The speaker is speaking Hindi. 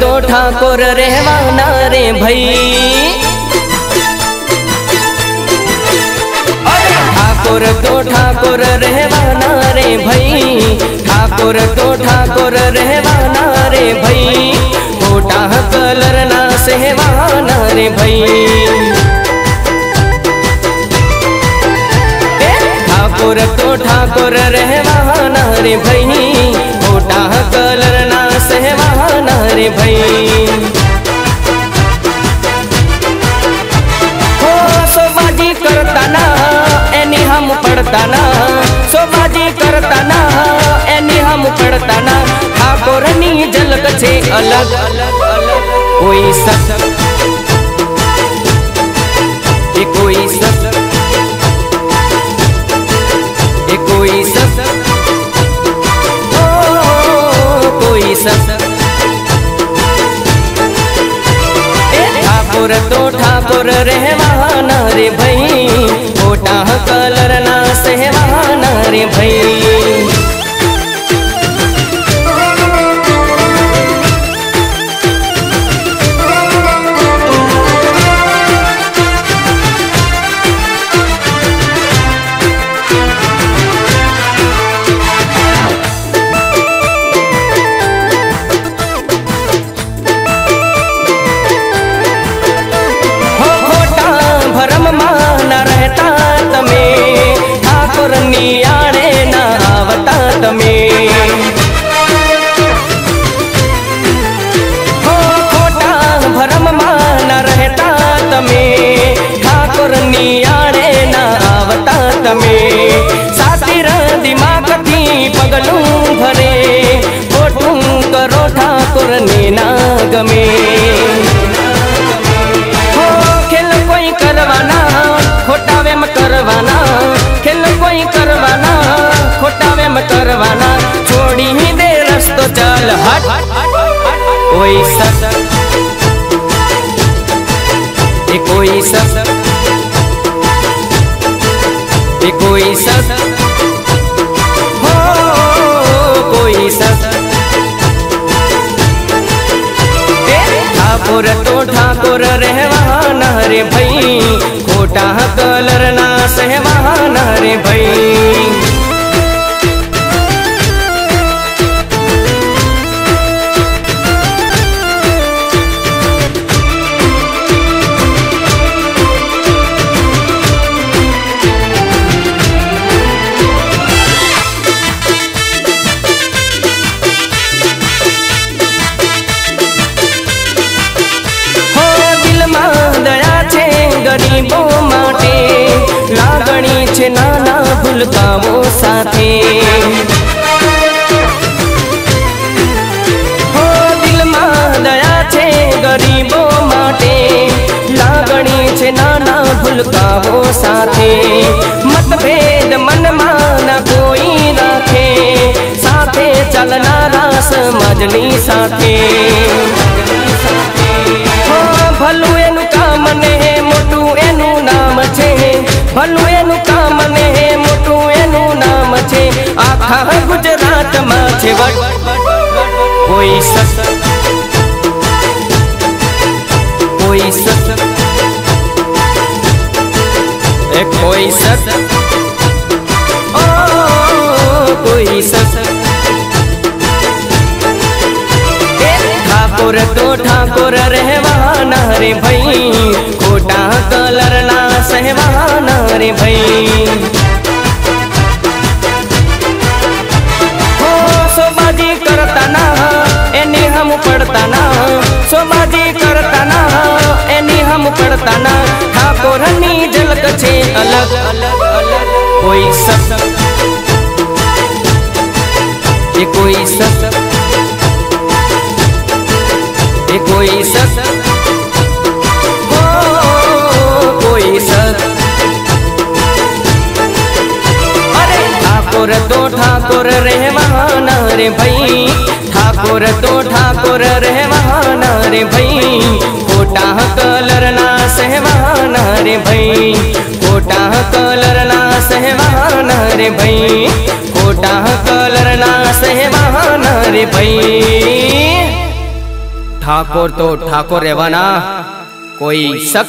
तो ठाकुर रहवाना रे भई। ठाकुर तो ठाकुर रहवाना रे भई। ठाकुर तो ठाकुर रहवाना रे भई। मोटा कलर ना सहवाना रे भई। ठाकुर तो ठाकुर रहवाना रे भई। करता ना सोबाजी करता ना एनी हम करता ना ठाकोरनी झलक छे अलग, कोई सत, ए कोई सत कोई सत कोई सत। ठाकुर तो ठाकुर रहवाना रे भाई कलर ना सहवाना रे भैया। ઠાકોરની આડે ન આવતા તમે હો ખોટા ભરમમાં ન રહેતા તમે ઠાકોરની આડે ન આવતા તમે સાતી દિમાગથી પગલું ભરે ખોટું કરો ઠાકોરને ના ગમે હો ખેલ કોઈ કરવાના नहीं करवाना, खोटा में मत करवाना छोड़ी ही दे रस्तो चल हट। कोई सस कोई सस कोई सस। हो, कोई सस। ठाकुर तो ठाकुर रहवा नहरे भई, खोटा कलर ना सहवा रे भाई। નાના સાથે. હો દિલમાં દયા છે ગરીબો માટે, લાગણી છે નાના ભૂલકાઓ સાથે. મતભેદ મનમાં ન કોઈ રાખે, સાથે ચાલનારા સમાજની સાથે. ભલું એનું કામ ને મોટું એનું નામ છે, ભલું એનું था गुजरात माथे वट। कोई सत कोई सत ए, कोई सत ओ, कोई सत ठाकुर तो ठाकुर रहवाना रे भई। कोटा कलर ना सहवाना रे भई। अलग अलग अलग। कोई सब ये कोई सब ये कोई सब कोई ठाकुर रह ठाकुर रहवाना रे भाई। ठाकुर तो ठाकुर रह रहवाना रे भई। कोटा कलर ना सह सहवाना रे भई। कोटा कलर ना सहवान रे भई। कोटा कलर ना सहवान रे भई। ठाकुर तो ठाकुर रे बना कोई शक?